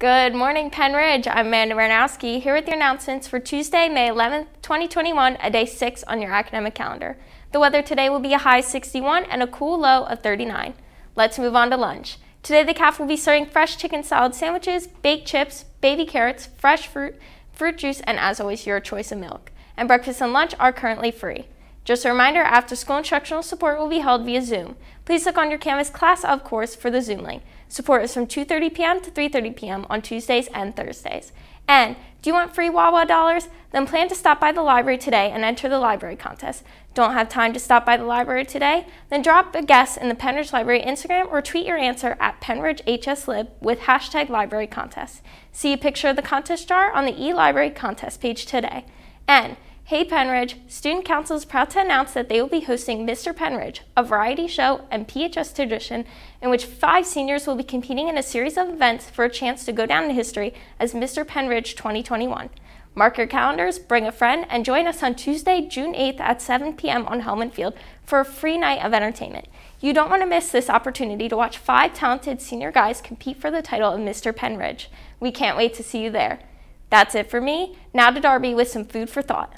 Good morning, Pennridge. I'm Amanda Baranowski here with your announcements for Tuesday, May 11th, 2021, a day six on your academic calendar. The weather today will be a high 61 and a cool low of 39. Let's move on to lunch. Today, the CAF will be serving fresh chicken salad sandwiches, baked chips, baby carrots, fresh fruit, fruit juice, and as always, your choice of milk. And breakfast and lunch are currently free. Just a reminder, after school instructional support will be held via Zoom. Please look on your Canvas class of course for the Zoom link. Support is from 2.30 p.m. to 3.30 p.m. on Tuesdays and Thursdays. And do you want free Wawa dollars? Then plan to stop by the library today and enter the library contest. Don't have time to stop by the library today? Then drop a guess in the Pennridge Library Instagram or tweet your answer at PennridgeHSLib with hashtag library contest. See a picture of the contest jar on the eLibrary contest page today. And Hey Pennridge! Student Council is proud to announce that they will be hosting Mr. Pennridge, a variety show and PHS tradition in which five seniors will be competing in a series of events for a chance to go down in history as Mr. Pennridge 2021. Mark your calendars, bring a friend, and join us on Tuesday, June 8th at 7 p.m. on Hellman Field for a free night of entertainment. You don't want to miss this opportunity to watch five talented senior guys compete for the title of Mr. Pennridge. We can't wait to see you there. That's it for me. Now to Darby with some food for thought.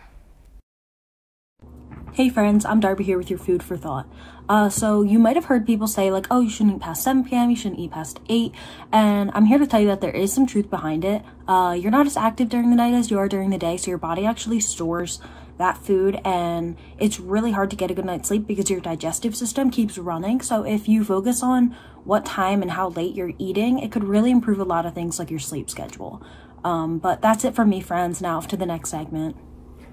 Hey friends, I'm Darby here with your food for thought. Uh, so you might have heard people say like, oh, you shouldn't eat past 7 p.m., you shouldn't eat past 8, and I'm here to tell you that there is some truth behind it. Uh, you're not as active during the night as you are during the day, so your body actually stores that food and it's really hard to get a good night's sleep because your digestive system keeps running. So if you focus on what time and how late you're eating, it could really improve a lot of things like your sleep schedule. Um, but that's it from me, friends. Now off to the next segment.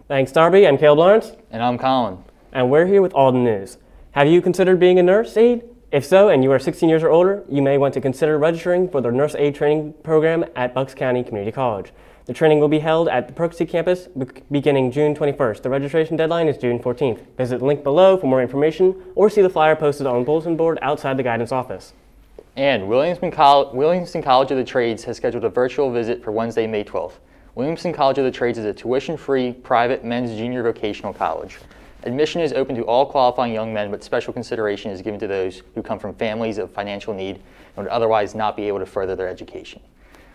Thanks, Darby. I'm Caleb Lawrence. And I'm Colin. And we're here with all the news. Have you considered being a nurse aide? If so, and you are 16 years or older, you may want to consider registering for the nurse aide training program at Bucks County Community College. The training will be held at the Perkasie campus beginning June 21st. The registration deadline is June 14th. Visit the link below for more information or see the flyer posted on the bulletin board outside the guidance office. And Williamson, Col Williamson College of the Trades has scheduled a virtual visit for Wednesday, May 12th. Williamson College of the Trades is a tuition-free private men's junior vocational college. Admission is open to all qualifying young men, but special consideration is given to those who come from families of financial need and would otherwise not be able to further their education.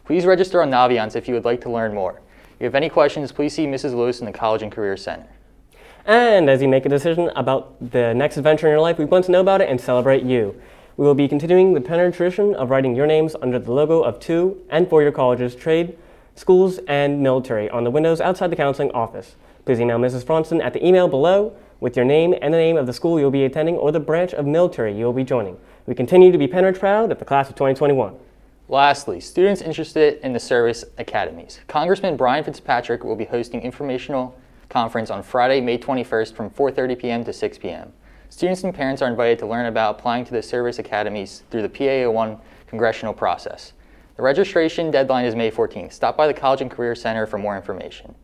Please register on Naviance if you would like to learn more. If you have any questions, please see Mrs. Lewis in the College and Career Center. And as you make a decision about the next adventure in your life, we want to know about it and celebrate you. We will be continuing the Penner tradition of writing your names under the logo of two and for your college's trade, schools, and military on the windows outside the counseling office. Please email Mrs. Bronson at the email below with your name and the name of the school you'll be attending or the branch of military you'll be joining. We continue to be Pennridge proud of the class of 2021. Lastly, students interested in the service academies. Congressman Brian Fitzpatrick will be hosting informational conference on Friday, May 21st from 4.30 p.m. to 6 p.m. Students and parents are invited to learn about applying to the service academies through the PA01 congressional process. The registration deadline is May 14th. Stop by the College and Career Center for more information.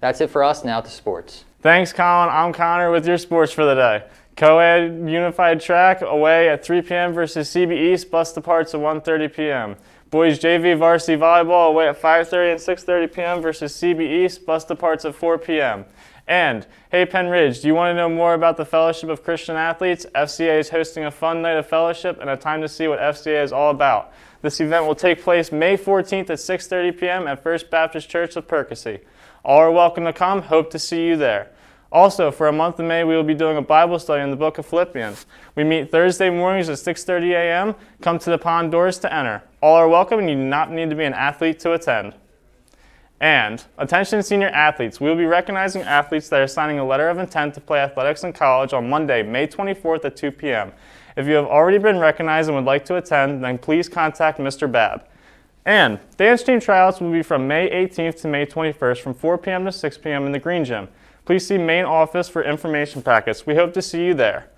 That's it for us. Now to sports. Thanks, Colin. I'm Connor with your sports for the day. Co-ed unified track away at 3 p.m. versus CB East. Bus departs at 1:30 p.m. Boys JV varsity volleyball away at 5:30 and 6:30 p.m. versus CB East. Bus departs at 4 p.m. And hey, Pennridge, do you want to know more about the Fellowship of Christian Athletes? FCA is hosting a fun night of fellowship and a time to see what FCA is all about. This event will take place May 14th at 6:30 p.m. at First Baptist Church of Perkasie. All are welcome to come. Hope to see you there. Also, for a month of May, we will be doing a Bible study in the book of Philippians. We meet Thursday mornings at 6:30 a.m. Come to the pond doors to enter. All are welcome, and you do not need to be an athlete to attend. And attention senior athletes, we will be recognizing athletes that are signing a letter of intent to play athletics in college on Monday, May 24th at 2 p.m. If you have already been recognized and would like to attend, then please contact Mr. Babb. And dance team tryouts will be from May 18th to May 21st from 4 p.m. to 6 p.m. in the Green Gym. Please see main office for information packets. We hope to see you there.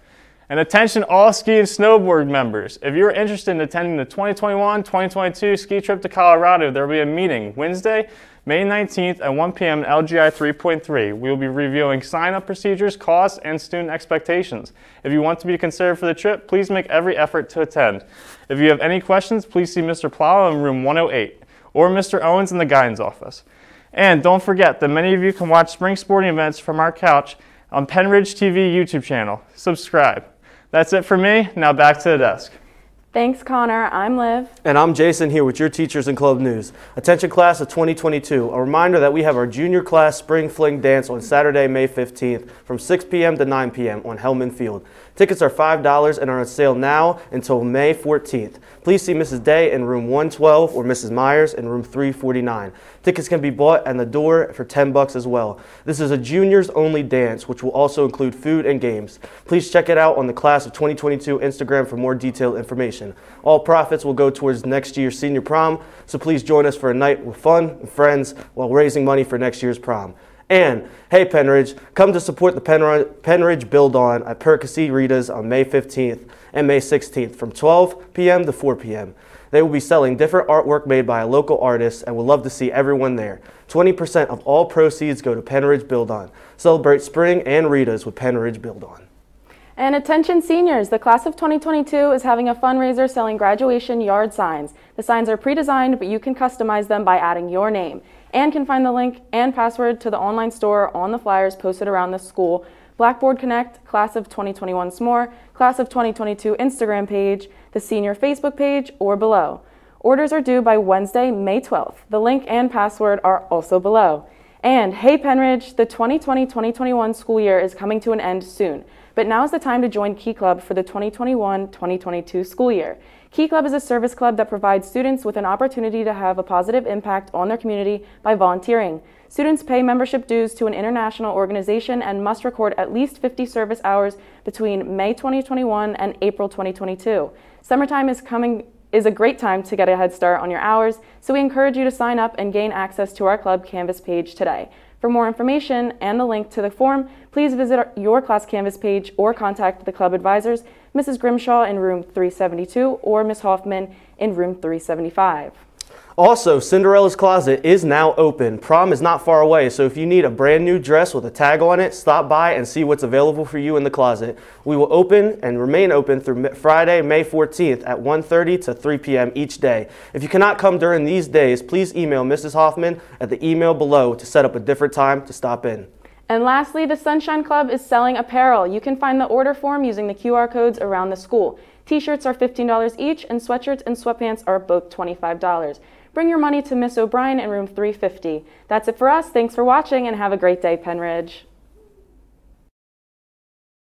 And attention all ski and snowboard members. If you're interested in attending the 2021-2022 ski trip to Colorado, there will be a meeting Wednesday, May 19th at 1 p.m. LGI 3.3. We will be reviewing sign-up procedures, costs, and student expectations. If you want to be considered for the trip, please make every effort to attend. If you have any questions, please see Mr. Plow in room 108 or Mr. Owens in the guidance office. And don't forget that many of you can watch spring sporting events from our couch on Pennridge TV YouTube channel. Subscribe. That's it for me. Now back to the desk. Thanks, Connor. I'm Liv. And I'm Jayson here with your Teachers and Club News. Attention class of 2022. A reminder that we have our junior class spring fling dance on Saturday, May 15th from 6 p.m. to 9 p.m. on Hellman Field. Tickets are $5 and are on sale now until May 14th. Please see Mrs. Day in room 112 or Mrs. Myers in room 349. Tickets can be bought at the door for 10 bucks as well. This is a juniors only dance, which will also include food and games. Please check it out on the class of 2022 Instagram for more detailed information. All profits will go towards next year's senior prom, so please join us for a night with fun and friends while raising money for next year's prom. And hey, Pennridge, come to support the Pennridge Build On at Perkasie Rita's on May 15th and May 16th from 12 p.m. to 4 p.m. They will be selling different artwork made by a local artist and would love to see everyone there. 20% of all proceeds go to Pennridge Build On. Celebrate spring and Rita's with Pennridge Build On. And attention seniors, the class of 2022 is having a fundraiser selling graduation yard signs. The signs are pre-designed, but you can customize them by adding your name and can find the link and password to the online store on the flyers posted around the school, Blackboard Connect, Class of 2021 S'more, Class of 2022 Instagram page, the senior Facebook page, or below. Orders are due by Wednesday, May 12th. The link and password are also below. And hey Pennridge, the 2020-2021 school year is coming to an end soon, but now is the time to join Key Club for the 2021-2022 school year. Key Club is a service club that provides students with an opportunity to have a positive impact on their community by volunteering. Students pay membership dues to an international organization and must record at least 50 service hours between May 2021 and April 2022. Summertime is coming is a great time to get a head start on your hours, so we encourage you to sign up and gain access to our club Canvas page today. For more information and the link to the form, please visit your class Canvas page or contact the club advisors, Mrs. Grimshaw in room 372 or Ms. Hoffman in room 375. Also, Cinderella's Closet is now open. Prom is not far away, so if you need a brand new dress with a tag on it, stop by and see what's available for you in the closet. We will open and remain open through Friday, May 14th at 1.30 to 3 p.m. each day. If you cannot come during these days, please email Mrs. Hoffman at the email below to set up a different time to stop in. And lastly, the Sunshine Club is selling apparel. You can find the order form using the QR codes around the school. T-shirts are $15 each, and sweatshirts and sweatpants are both $25. Bring your money to Miss O'Brien in room 350. That's it for us. Thanks for watching and have a great day, Pennridge.